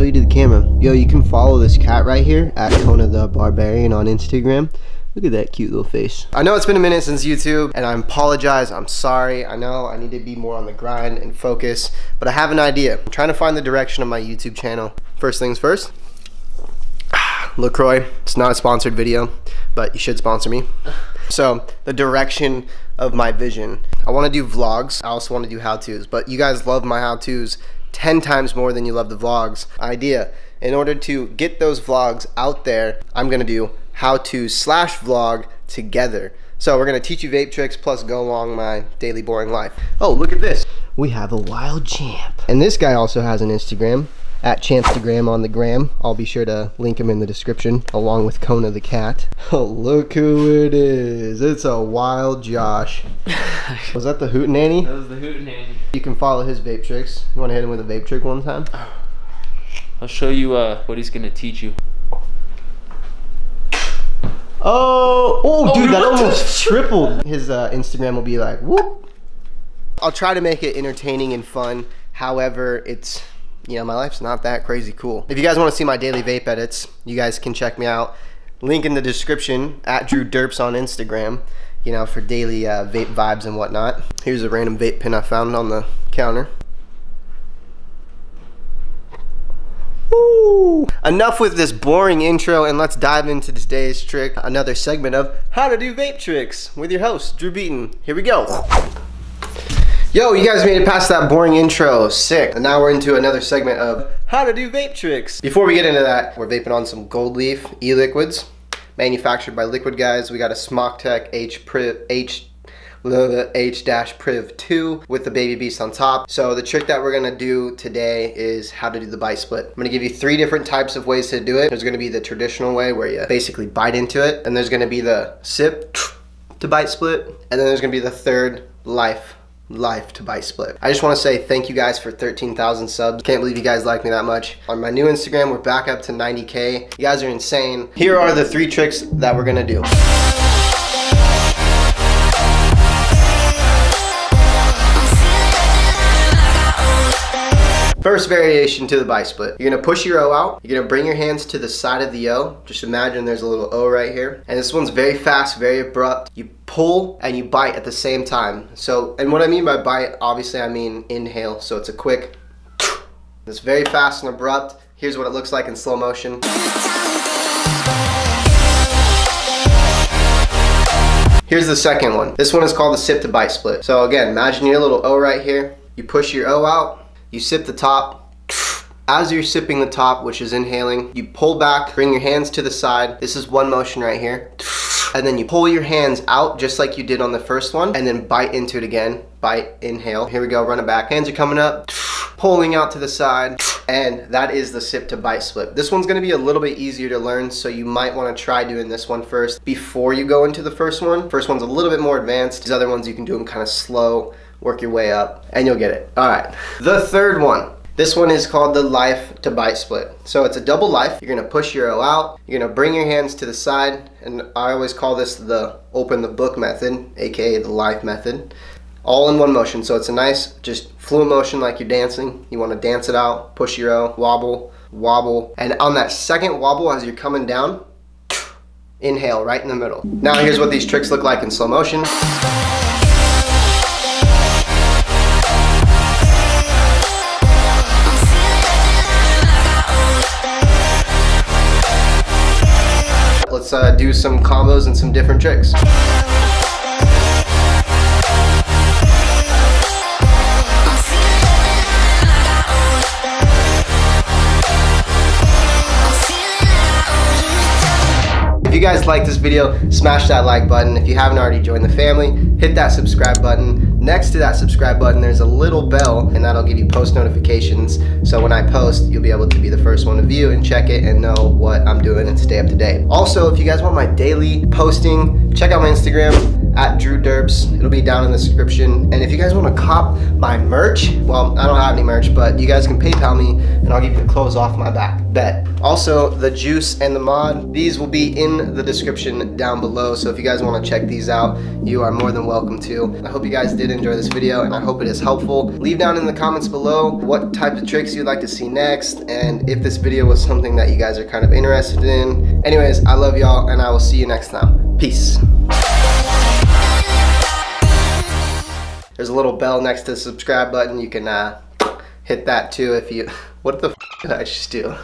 show you to the camera. Yo, you can follow this cat right here at Kona the Barbarian on Instagram. Look at that cute little face. I know it's been a minute since YouTube and I apologize. I'm sorry. I know I need to be more on the grind and focus, but I have an idea. I'm trying to find the direction of my YouTube channel. First things first, LaCroix. It's not a sponsored video, but you should sponsor me. So the direction of my vision. I want to do vlogs. I also want to do how-tos, but you guys love my how-tos 10 times more than you love the vlogs. Idea. In order to get those vlogs out there, I'm going to do how-to slash vlog together. So we're gonna teach you vape tricks plus go along my daily boring life. Oh, look at this. We have a wild champ. And this guy also has an Instagram at Champstigram on the gram. I'll be sure to link him in the description along with Kona the cat. Oh, look who it is. It's a wild Josh. was that the Hoot Nanny? That was the Hoot Nanny. You can follow his vape tricks. You want to hit him with a vape trick one time? I'll show you uh, what he's gonna teach you. Oh, oh, Oh, dude, that almost tripled. His uh, Instagram will be like, whoop. I'll try to make it entertaining and fun. However, it's, you know, my life's not that crazy cool. If you guys want to see my daily vape edits, you guys can check me out. Link in the description at Drew Dirps on Instagram, you know, for daily uh, vape vibes and whatnot. Here's a random vape pen I found on the counter. Woo! Enough with this boring intro and let's dive into today's trick, another segment of How to Do Vape Tricks with your host, Drew Beaton. Here we go. Yo, you guys made it past that boring intro. Sick. And now we're into another segment of How to Do Vape Tricks. Before we get into that, we're vaping on some Gold Leaf e-liquids manufactured by Liquid Guys. We got a SMOKTech H Priv H H-Priv 2 with the Baby Beast on top. So the trick that we're gonna do today is how to do the bite split. I'm gonna give you three different types of ways to do it. There's gonna be the traditional way where you basically bite into it, and there's gonna be the sip to bite split, and then there's gonna be the third life life to bite split. I just want to say thank you guys for 13,000 subs. Can't believe you guys like me that much. On my new Instagram, we're back up to 90K. You guys are insane. Here are the three tricks that we're gonna do. First variation to the bite split. You're gonna push your O out. You're gonna bring your hands to the side of the O. Just imagine there's a little O right here. And this one's very fast, very abrupt. You pull and you bite at the same time. So, and what I mean by bite, obviously I mean inhale. So it's a quick, it's very fast and abrupt. Here's what it looks like in slow motion. Here's the second one. This one is called the sip to bite split. So again, imagine your little O right here. You push your O out, you sip the top. As you're sipping the top, which is inhaling, you pull back, bring your hands to the side. This is one motion right here. And then you pull your hands out just like you did on the first one, and then bite into it again. Bite, inhale. Here we go, run it back. Hands are coming up, pulling out to the side, and that is the sip to bite split. This one's gonna be a little bit easier to learn, so you might wanna try doing this one first before you go into the first one. First one's a little bit more advanced. These other ones you can do them kind of slow work your way up, and you'll get it. All right, the third one. This one is called the life to bite split. So it's a double life. You're gonna push your O out. You're gonna bring your hands to the side, and I always call this the open the book method, AKA the life method. All in one motion, so it's a nice, just fluid motion like you're dancing. You wanna dance it out, push your O, wobble, wobble. And on that second wobble as you're coming down, inhale right in the middle. Now here's what these tricks look like in slow motion. Let's uh, do some combos and some different tricks. You guys like this video, smash that like button. If you haven't already joined the family, hit that subscribe button. Next to that subscribe button, there's a little bell, and that'll give you post notifications. So when I post, you'll be able to be the first one to view and check it and know what I'm doing and stay up to date. Also, if you guys want my daily posting, check out my Instagram at Drew Dirps. It'll be down in the description. And if you guys want to cop my merch, well, I don't have any merch, but you guys can PayPal me and I'll give you the clothes off my back. Bet. Also, the juice and the mod, these will be in the description down below. So if you guys want to check these out, you are more than welcome to. I hope you guys did enjoy this video and I hope it is helpful. Leave down in the comments below what type of tricks you'd like to see next and if this video was something that you guys are kind of interested in. Anyways, I love y'all and I will see you next time. Peace. There's a little bell next to the subscribe button. You can uh, hit that too if you. What the f did I just do?